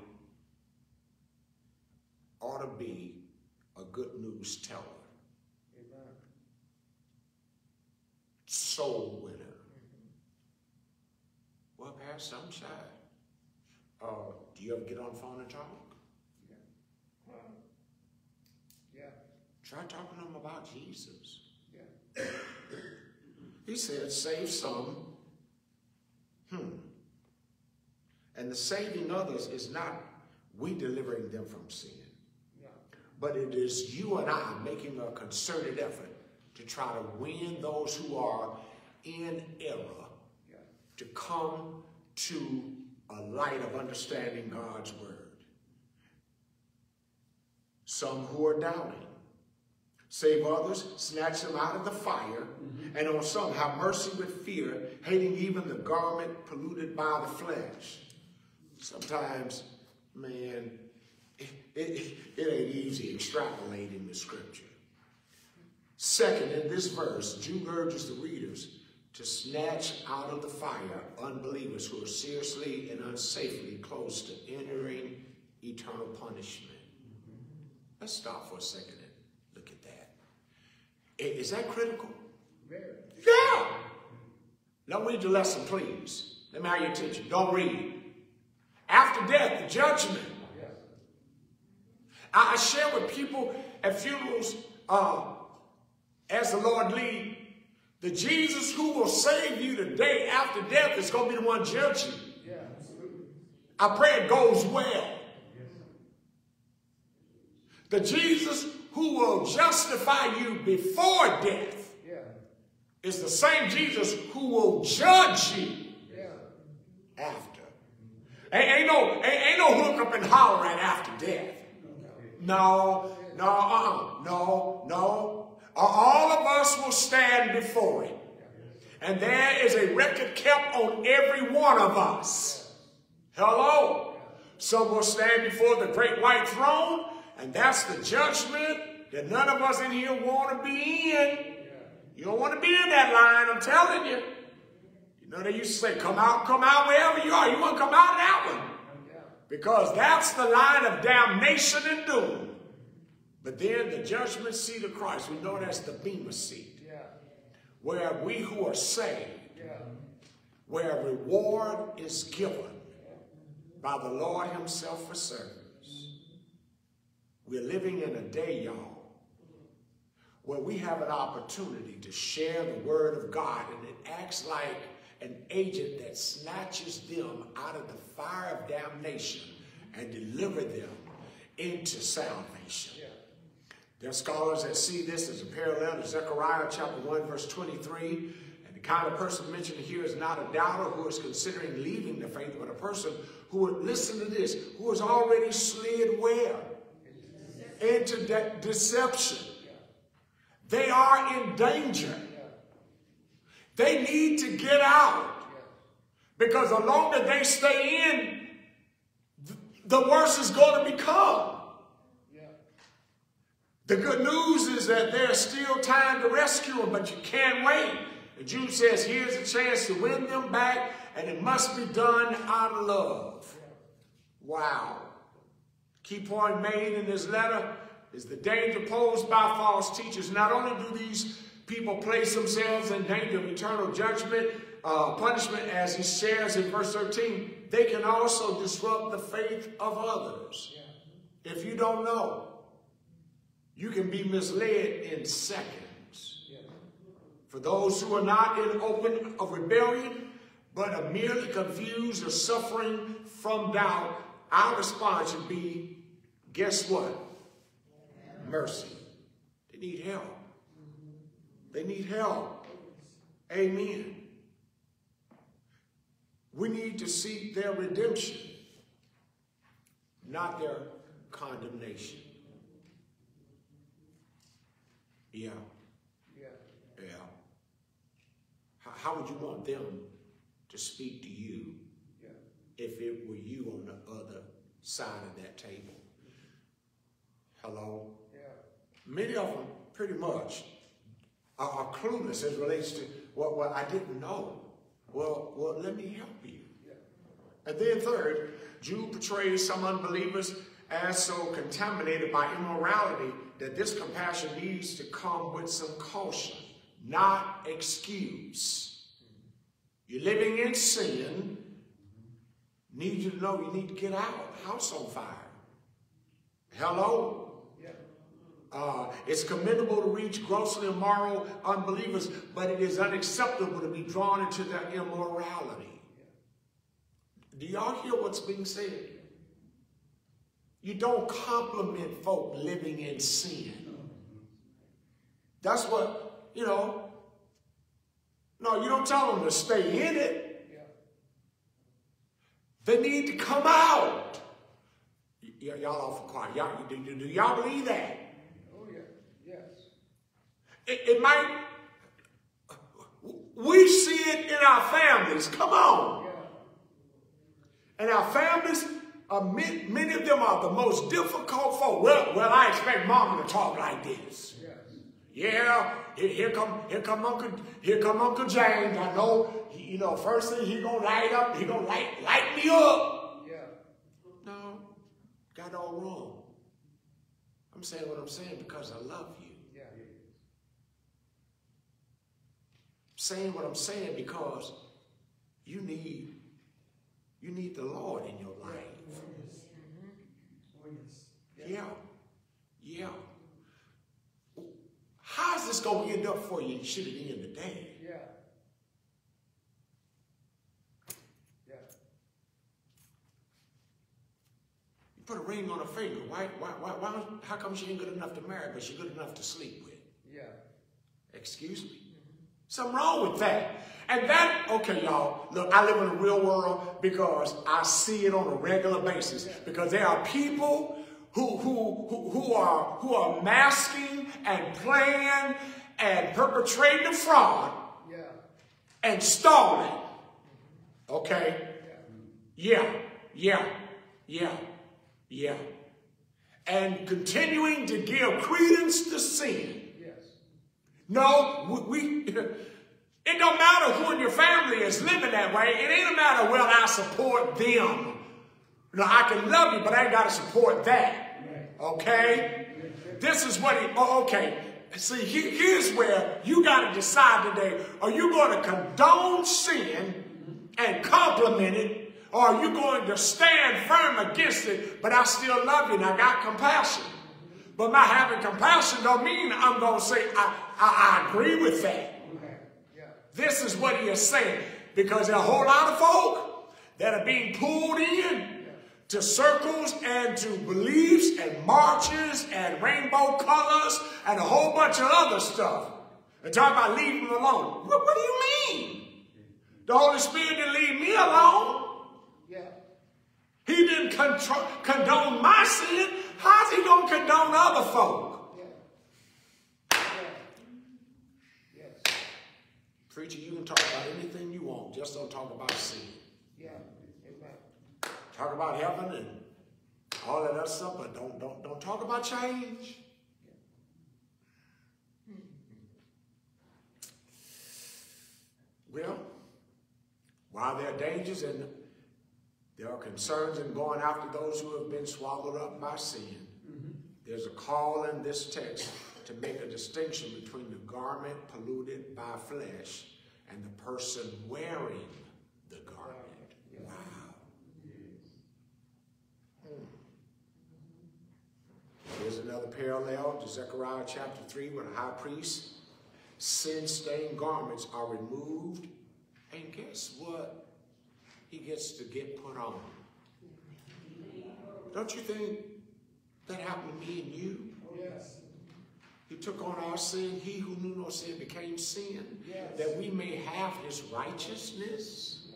ought to be a good news teller, Amen. soul winner. Well, Pastor, I'm. Uh, do you ever get on the phone and talk? Wow. Yeah. Try talking to them about Jesus. Yeah. He said, save some. Hmm. And the saving others is not we delivering them from sin, Yeah. But it is you and I making a concerted effort to try to win those who are in error to come to a light of understanding God's word. Some who are doubting. Save others, snatch them out of the fire, mm-hmm. and on some have mercy with fear, hating even the garment polluted by the flesh. Sometimes, man, it, it, ain't easy extrapolating the scripture. Second, in this verse, Jude urges the readers to snatch out of the fire unbelievers who are seriously and unsafely close to entering eternal punishment. Let's stop for a second and look at that. Is that critical? Very. Yeah. Don't read the lesson, please. Let me have your attention. Don't read. After death, the judgment. I, I share with people at funerals, uh, as the Lord lead, the Jesus who will save you today after death is going to be the one judging you. Yeah. I pray it goes well. Yes. The Jesus who will justify you before death Yeah. is the same Jesus who will judge you Yeah. after. Ain't, ain't no, ain't, ain't no hook up and holler right after death. No, no, uh, no, no. all of us will stand before it. And there is a record kept on every one of us. Hello? Some will stand before the great white throne, and that's the judgment that none of us in here want to be in. You don't want to be in that line, I'm telling you. You know, they used to say, come out, come out wherever you are. You want to come out of that one. Because that's the line of damnation and doom. But then the judgment seat of Christ, we know that's the Bema seat. Yeah. Where we who are saved, yeah. where reward is given by the Lord himself for service. We're living in a day, y'all, where we have an opportunity to share the word of God and it acts like an agent that snatches them out of the fire of damnation and deliver them into salvation. Yeah. There are scholars that see this as a parallel to Zechariah chapter 1, verse 23. And the kind of person mentioned here is not a doubter who is considering leaving the faith, but a person who would listen to this, who has already slid where? Into de deception. They are in danger. They need to get out. Because the longer they stay in, the worse it's going to become. The good news is that there's still time to rescue them, but you can't wait. The Jude says, here's a chance to win them back, and it must be done out of love. Wow. Key point made in this letter is the danger posed by false teachers. Not only do these people place themselves in danger of eternal judgment, uh, punishment, as he shares in verse 13, they can also disrupt the faith of others. If you don't know, you can be misled in seconds. For those who are not in open of rebellion, but are merely confused or suffering from doubt, our response should be, guess what? Mercy. They need help. They need help. Amen. We need to seek their redemption, not their condemnation. Yeah. Yeah. Yeah. How, how would you want them to speak to you yeah. if it were you on the other side of that table? Hello? Yeah. Many of them pretty much are, are clueless as relates to what, what I didn't know. Well, well, let me help you. And then third, Jude portrays some unbelievers as so contaminated by immorality that this compassion needs to come with some caution, not excuse. You're living in sin, need you to know you need to get out. House on fire. Hello? Uh, it's commendable to reach grossly immoral unbelievers, but it is unacceptable to be drawn into their immorality. Do y'all hear what's being said? You don't compliment folk living in sin. That's what, you know. No, you don't tell them to stay in it. They need to come out. Y'all awful quiet. Y'all, do, do, do y'all believe that? It, it might, we see it in our families. Come on. And our families, uh, many, many, of them are the most difficult folk. Well, well, I expect mama to talk like this. Yeah, here, come here come Uncle here come Uncle James. I know you know first thing he gonna light up. He gonna light light me up. Yeah. No, got all wrong. I'm saying what I'm saying because I love you. Yeah. Saying what I'm saying because you need you need the Lord in your life. Mm-hmm. Oh, yeah. Yeah. How's this going to end up for you should it end today? Yeah. Yeah. You put a ring on her finger. Why, why, why, why, how come she ain't good enough to marry, but she good enough to sleep with? Yeah. Excuse me? Something wrong with that. And that, okay, y'all, look, I live in the real world because I see it on a regular basis. Because there are people who, who, who, who, are, who are masking and playing and perpetrating the fraud Yeah. and stalling. Okay? Yeah, yeah, yeah, yeah. And continuing to give credence to sin. No, we, we it don't matter who in your family is living that way. It ain't a matter, well, I support them. No, I can love you, but I ain't got to support that. Okay? This is what he, oh, okay. See, he, here's where you got to decide today. Are you going to condone sin and compliment it? Or are you going to stand firm against it, but I still love you and I got compassion? But my having compassion don't mean I'm going to say, I, I, I agree with that. Okay. Yeah. This is what he is saying. Because there are a whole lot of folk that are being pulled in to circles and to beliefs and marches and rainbow colors and a whole bunch of other stuff. And talk about leaving them alone. What, what do you mean? The Holy Spirit didn't leave me alone. Yeah. He didn't contro- condone my sin. How's condone other folk? Yeah. Yeah. Yes. Preacher, you can talk about anything you want. Just don't talk about sin. Yeah. Talk about heaven and all that other stuff, but don't don't don't talk about change. Well, while there are dangers and there are concerns in going after those who have been swallowed up by sin, there's a call in this text to make a distinction between the garment polluted by flesh and the person wearing the garment. Wow. Hmm. Here's another parallel to Zechariah chapter 3 where the high priest sin-stained garments are removed. And guess what? He gets to get put on. Don't you think that happened to me and you? Oh, yes. He took on our sin. He who knew no sin became sin, Yes. that we may have his righteousness.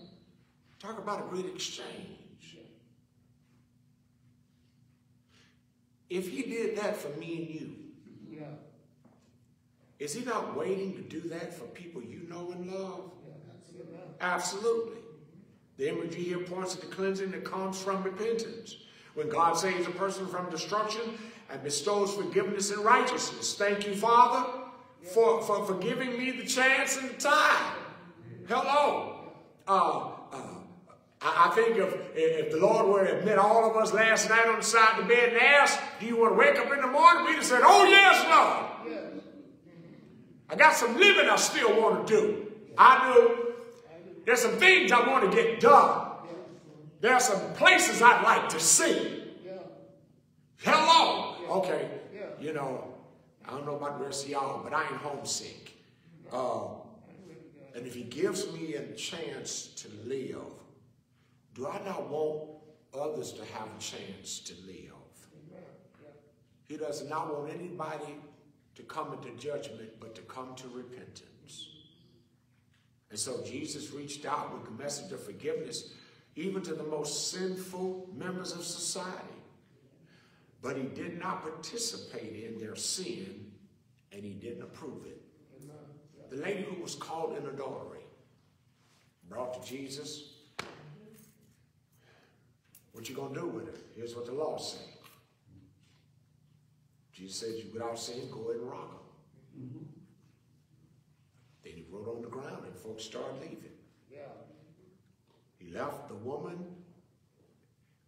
Talk about a great exchange. If he did that for me and you, Yeah. is he not waiting to do that for people you know and love? Yeah. Amen. Absolutely. The imagery here points to the cleansing that comes from repentance. When God saves a person from destruction and bestows forgiveness and righteousness. Thank you, Father, for, for, for giving me the chance and the time. Hello. Uh, uh, I, I think if, if the Lord were to admit all of us last night on the side of the bed and ask, do you want to wake up in the morning? We'd have said, oh yes, Lord. I got some living I still want to do. I do. There's some things I want to get done. There are some places I'd like to see. Yeah. Hello. Okay. Yeah. You know, I don't know about the rest of y'all, but I ain't homesick. Uh, and if he gives me a chance to live, do I not want others to have a chance to live? He does not want anybody to come into judgment, but to come to repentance. And so Jesus reached out with the message of forgiveness, even to the most sinful members of society. But he did not participate in their sin, and he didn't approve it. The lady who was caught in adultery, brought to Jesus. What you gonna do with her? Here's what the law said. Jesus said, you without sin, go ahead and rock them. Mm-hmm. Then he wrote on the ground and folks started leaving. Left the woman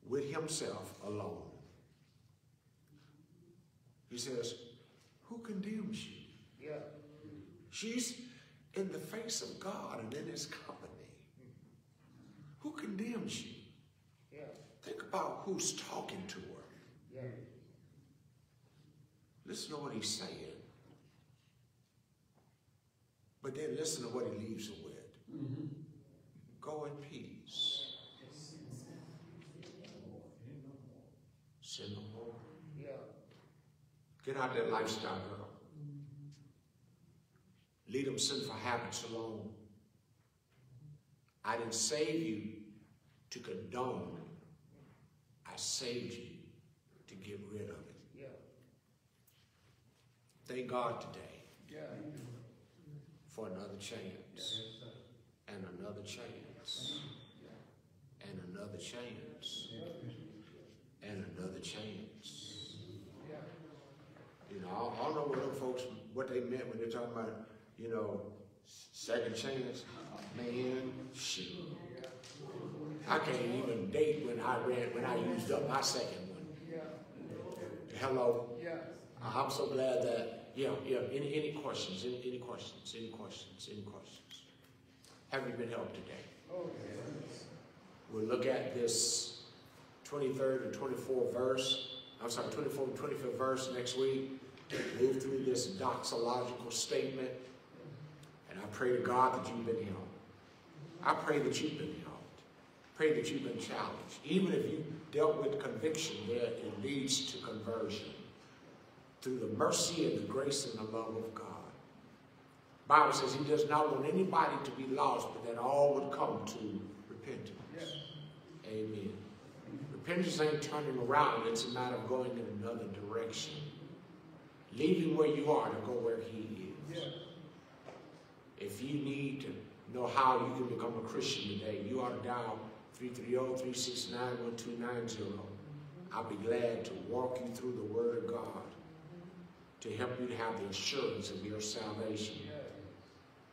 with himself alone. He says, who condemns you? Yeah. She's in the face of God and in his company. Who condemns you? Yeah. Think about who's talking to her. Yeah. Listen to what he's saying. But then listen to what he leaves her with. Mm-hmm. Go in peace. Sin no more. Yeah. Get out that lifestyle, girl. Lead them sinful habits alone. I didn't save you to condone. I saved you to get rid of it. Yeah. Thank God today Yeah. for another chance, and another chance, and another chance, and another chance. You know, I, don't know what them folks, what they meant when they're talking about, you know, second chance. Man, shit. I can't even date when I read, when I used up my second one. Hello? I'm so glad that, yeah, yeah, any, any questions, any, any questions, any questions, any questions? Have you been helped today? We'll look at this 23rd and 24th verse, I'm sorry, 24th and 25th verse next week. Move through this doxological statement. And I pray to God that you've been helped. I pray that you've been helped. Pray that you've been challenged. Even if you dealt with conviction there, it leads to conversion. Through the mercy and the grace and the love of God. Bible says he does not want anybody to be lost, but that all would come to repentance. Yes. Amen. Repentance ain't turning around, it's a matter of going in another direction. Leaving where you are to go where he is. If you need to know how you can become a Christian today, you ought to dial 330-369-1290. I'll be glad to walk you through the Word of God to help you to have the assurance of your salvation.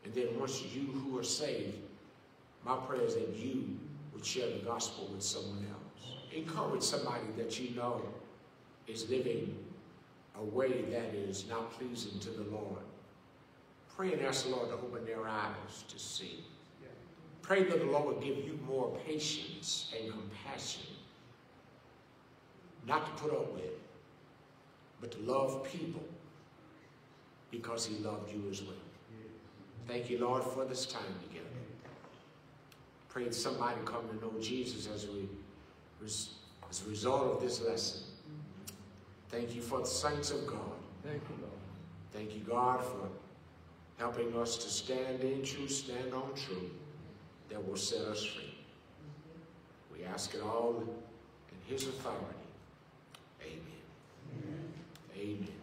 And then once you who are saved, my prayer is that you would share the gospel with someone else. Encourage somebody that you know is living a way that is not pleasing to the Lord. Pray and ask the Lord to open their eyes to see. Pray that the Lord will give you more patience and compassion, not to put up with, but to love people because he loved you as well. Thank you, Lord, for this time together. Pray that somebody come to know Jesus as we as a result of this lesson. Thank you for the saints of God. Thank you, Lord. Thank you, God, for helping us to stand in truth, stand on truth that will set us free. We ask it all in His authority. Amen. Amen.